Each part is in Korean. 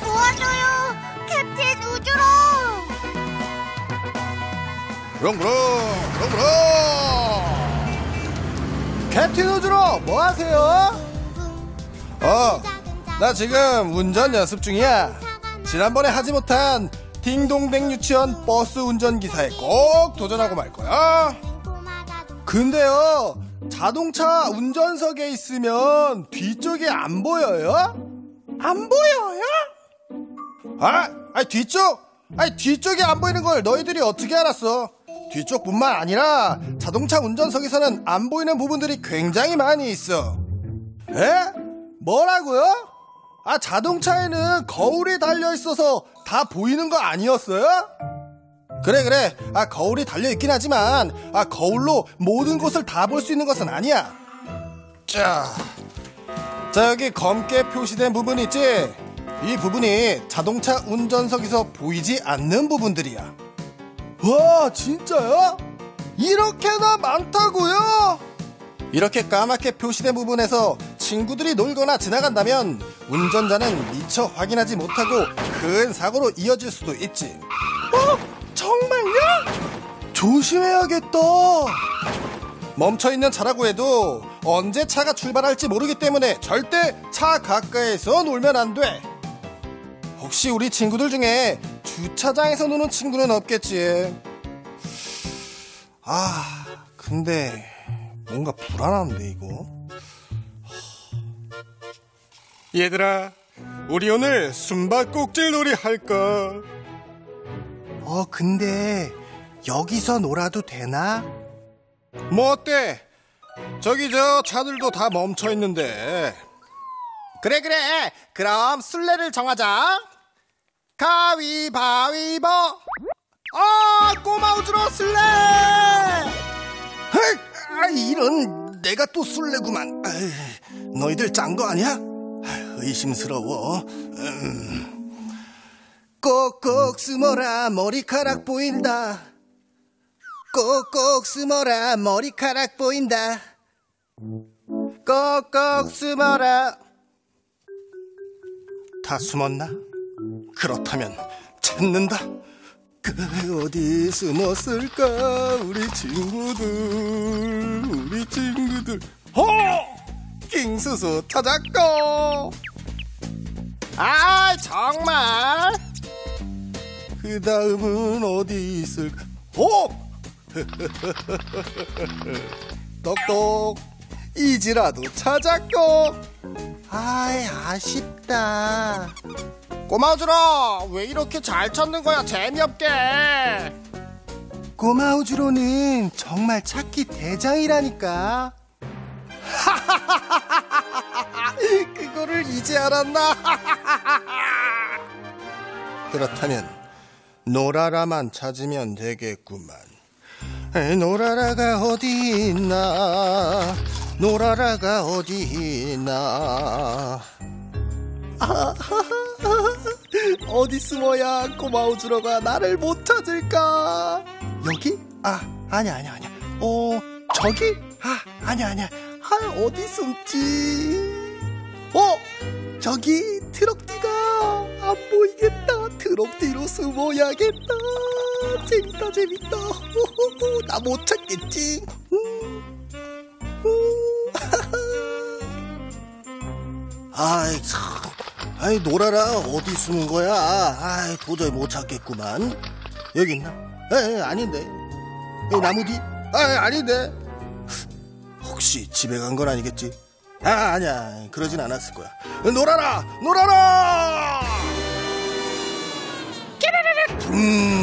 도와줘요, 캡틴 우주로. 그렁그렁 그렁그렁 캡틴 우주로 뭐 하세요? 어, 나 지금 운전 연습 중이야. 지난번에 하지 못한 딩동댕 유치원 버스 운전 기사에 꼭 도전하고 말 거야. 근데요, 자동차 운전석에 있으면 뒤쪽이 안 보여요? 안 보여요? 아, 아니 뒤쪽, 아니 뒤쪽이 안 보이는 걸 너희들이 어떻게 알았어? 뒤쪽뿐만 아니라 자동차 운전석에서는 안 보이는 부분들이 굉장히 많이 있어. 에? 뭐라고요? 아, 자동차에는 거울이 달려 있어서 다 보이는 거 아니었어요? 그래 그래 아 거울이 달려 있긴 하지만 아 거울로 모든 곳을 다 볼 수 있는 것은 아니야 자, 자 여기 검게 표시된 부분 있지 이 부분이 자동차 운전석에서 보이지 않는 부분들이야 와, 진짜요? 이렇게나 많다고요? 이렇게 까맣게 표시된 부분에서 친구들이 놀거나 지나간다면 운전자는 미처 확인하지 못하고 큰 사고로 이어질 수도 있지 어? 정말요? 조심해야겠다. 멈춰있는 차라고 해도 언제 차가 출발할지 모르기 때문에 절대 차 가까이에서 놀면 안 돼. 혹시 우리 친구들 중에 주차장에서 노는 친구는 없겠지? 아, 근데 뭔가 불안한데 이거. 얘들아, 우리 오늘 숨바꼭질 놀이 할까? 어, 근데 여기서 놀아도 되나? 뭐 어때? 저기 저 차들도 다 멈춰 있는데. 그래 그래. 그럼 술래를 정하자. 가위바위보. 아 꼬마 우주로 술래. 헐, 아, 이런 내가 또 술래구만. 너희들 짠 거 아니야? 아, 의심스러워. 음. 꼭꼭 숨어라 머리카락 보인다. 꼭꼭 숨어라 머리카락 보인다. 꼭꼭 숨어라. 다 숨었나? 그렇다면 찾는다. 그 어디 숨었을까 우리 친구들 우리 친구들. 호! 킹수수 찾았고. 아 정말. 그 다음은 어디 있을까? 오! 똑똑. 이지라도 찾았고. 아이 아쉽다. 꼬마우주라. 왜 이렇게 잘 찾는 거야 재미없게. 꼬마우주로는 정말 찾기 대장이라니까. 그거를 이제 알았나? 그렇다면 노라라만 찾으면 되겠구만 노라라가 어디 있나 노라라가 어디 있나 어디 숨어야 꼬마 우주로가 나를 못 찾을까? 여기? 아, 아니야, 아니야, 아니야. 어, 저기? 아, 아니야, 아니야. 아, 어디 숨지? 어, 저기 트럭 뒤가 안 보이겠다. 트럭 뒤로 숨어야겠다. 재밌다, 재밌다. 나 못 찾겠지. 아이 참 아이 노라라 어디 숨은 거야 아이 도저히 못 찾겠구만 여기 있나 에 아닌데 이 나무 뒤 아, 아닌데. 혹시 집에 간 건 아니겠지? 아, 아니야. 그러진 않았을 거야. 놀아라! 놀아라! 음,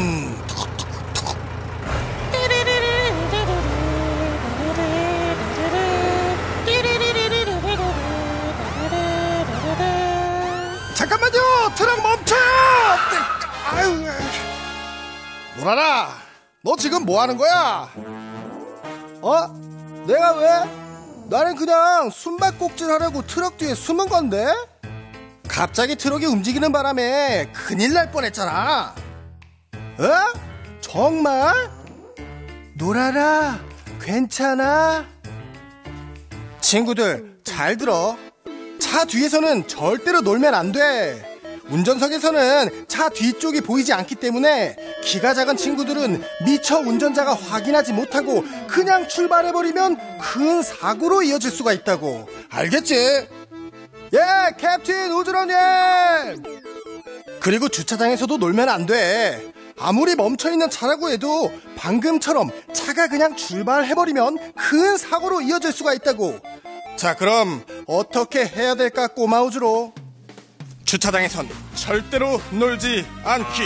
너 지금 뭐 하는 거야? 어? 내가 왜? 나는 그냥 숨바꼭질 하려고 트럭 뒤에 숨은 건데? 갑자기 트럭이 움직이는 바람에 큰일 날 뻔했잖아. 어? 정말? 놀아라. 괜찮아? 친구들, 잘 들어. 차 뒤에서는 절대로 놀면 안 돼. 운전석에서는 차 뒤쪽이 보이지 않기 때문에 키가 작은 친구들은 미처 운전자가 확인하지 못하고 그냥 출발해버리면 큰 사고로 이어질 수가 있다고. 알겠지? 예, 캡틴 우주로님! 그리고 주차장에서도 놀면 안 돼. 아무리 멈춰있는 차라고 해도 방금처럼 차가 그냥 출발해버리면 큰 사고로 이어질 수가 있다고. 자, 그럼 어떻게 해야 될까, 꼬마 우주로? 주차장에선 절대로 놀지 않기.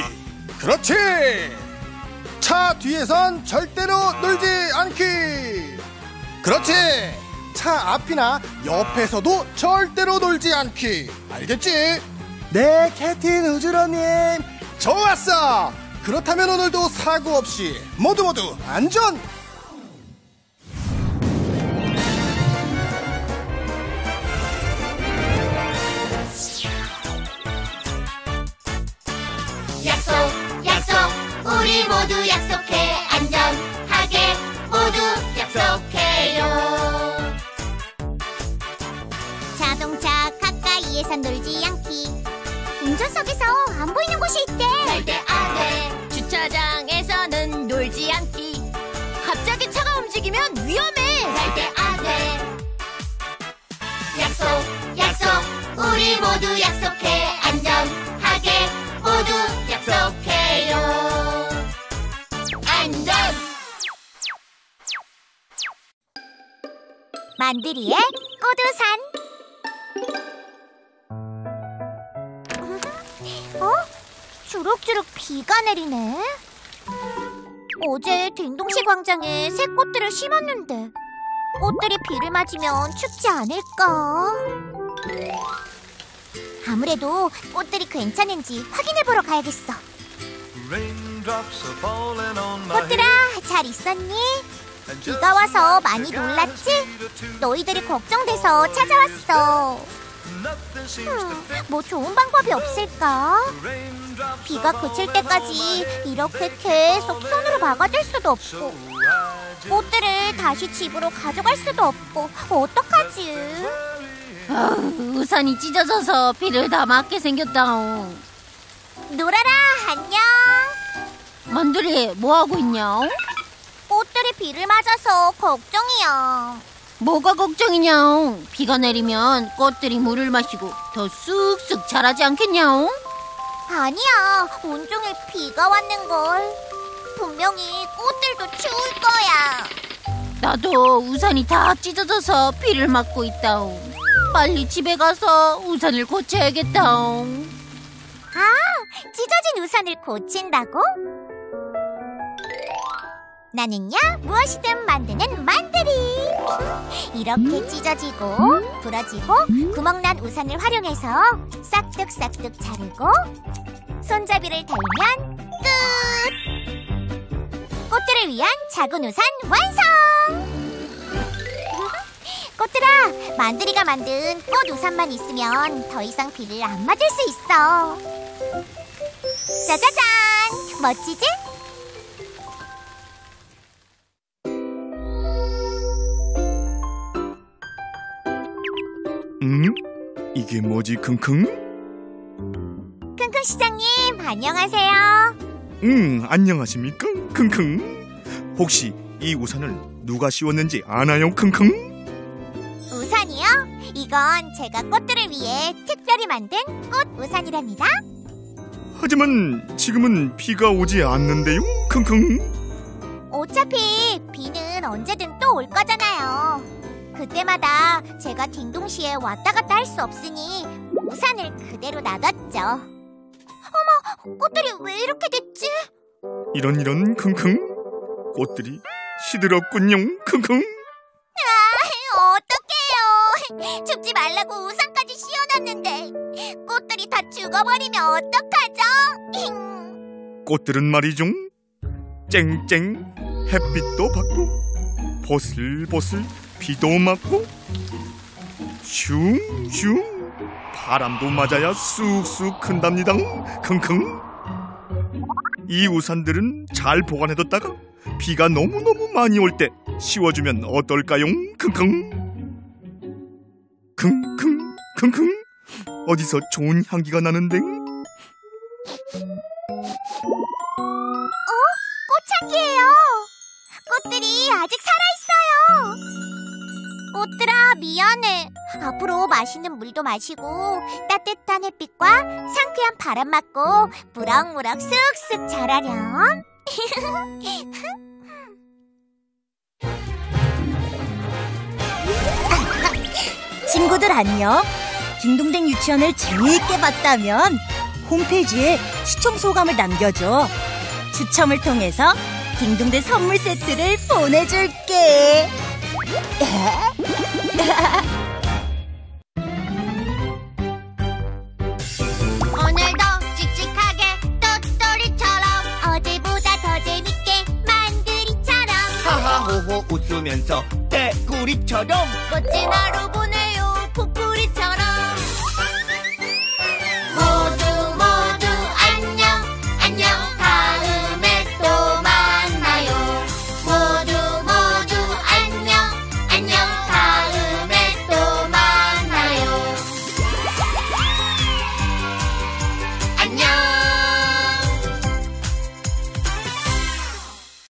그렇지! 차 뒤에선 절대로 놀지 않기. 그렇지! 차 앞이나 옆에서도 절대로 놀지 않기. 알겠지? 네, 캡틴 우주러님. 좋았어! 그렇다면 오늘도 사고 없이 모두 모두 안전! 약속 약속. 우리 모두 약속해 안전하게 모두 약속해요. 자동차 가까이에선 놀지 않기. 운전석에서 안 보이는 곳이 있대. 절대 안돼. 주차장에서는 놀지 않기. 갑자기 차가 움직이면 위험해. 절대 안돼. 약속 약속. 우리 모두 약속해 만드리의 꼬두산 어? 주룩주룩 비가 내리네 어제 딩동시 광장에 새 꽃들을 심었는데 꽃들이 비를 맞으면 춥지 않을까? 아무래도 꽃들이 괜찮은지 확인해보러 가야겠어. 꽃들아, 잘 있었니? 비가 와서 많이 놀랐지? 너희들이 걱정돼서 찾아왔어. 음, 뭐 좋은 방법이 없을까? 비가 그칠 때까지 이렇게 계속 손으로 막아둘 수도 없고 꽃들을 다시 집으로 가져갈 수도 없고 어떡하지? 아우, 우산이 찢어져서 비를 다 맞게 생겼다옹. 놀아라 안녕 만두리 뭐 하고 있냐? 비를 맞아서 걱정이야 뭐가 걱정이냐? 비가 내리면 꽃들이 물을 마시고 더 쑥쑥 자라지 않겠냐? 아니야 온종일 비가 왔는걸 분명히 꽃들도 추울 거야 나도 우산이 다 찢어져서 비를 맞고 있다옹. 빨리 집에 가서 우산을 고쳐야겠다옹. 아 찢어진 우산을 고친다고? 나는야 무엇이든 만드는 만들이 이렇게 찢어지고 부러지고 구멍난 우산을 활용해서 싹둑싹둑 자르고 손잡이를 달면 끝! 꽃들을 위한 작은 우산 완성! 꽃들아 만들이가 만든 꽃 우산만 있으면 더 이상 비를 안 맞을 수 있어. 짜자잔! 멋지지? 이게 뭐지 킁킁? 킁킁 시장님 안녕하세요. 음 안녕하십니까 킁킁 혹시 이 우산을 누가 씌웠는지 아나요 킁킁? 우산이요? 이건 제가 꽃들을 위해 특별히 만든 꽃 우산이랍니다. 하지만 지금은 비가 오지 않는데요 킁킁 어차피 비는 언제든 또 올 거잖아요. 그때마다 제가 딩동시에 왔다 갔다 할 수 없으니 우산을 그대로 놔뒀죠. 어머, 꽃들이 왜 이렇게 됐지? 이런 이런 킁킁 꽃들이 시들었군요 킁킁 어떡해요. 춥지 말라고 우산까지 씌워놨는데 꽃들이 다 죽어버리면 어떡하죠? 꽃들은 말이죠 쨍쨍 햇빛도 받고 보슬보슬 비도 맞고 슝슝 바람도 맞아야 쑥쑥 큰답니다. 킁킁. 이 우산들은 잘 보관해뒀다가 비가 너무너무 많이 올 때 씌워주면 어떨까요 킁킁. 킁킁 킁킁. 어디서 좋은 향기가 나는데 미안해. 앞으로 맛있는 물도 마시고 따뜻한 햇빛과 상쾌한 바람 맞고 무럭무럭 쓱쓱 자라렴. 친구들 안녕. 딩동댕 유치원을 재미있게 봤다면 홈페이지에 시청 소감을 남겨줘. 추첨을 통해서 딩동댕 선물 세트를 보내줄게. 오늘도 칙칙하게 똘똘이처럼 어제보다 더 재밌게 만들이처럼. 하하호호 웃으면서 개구리처럼. 멋진 하루